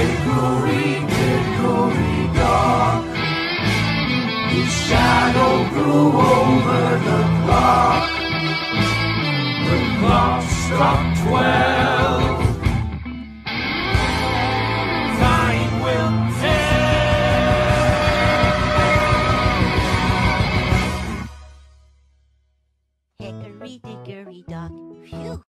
Hickory glory, dock. glory, shadow grew over the clock. The clock struck twelve. Time will tell. Hickory dickory dock. Phew.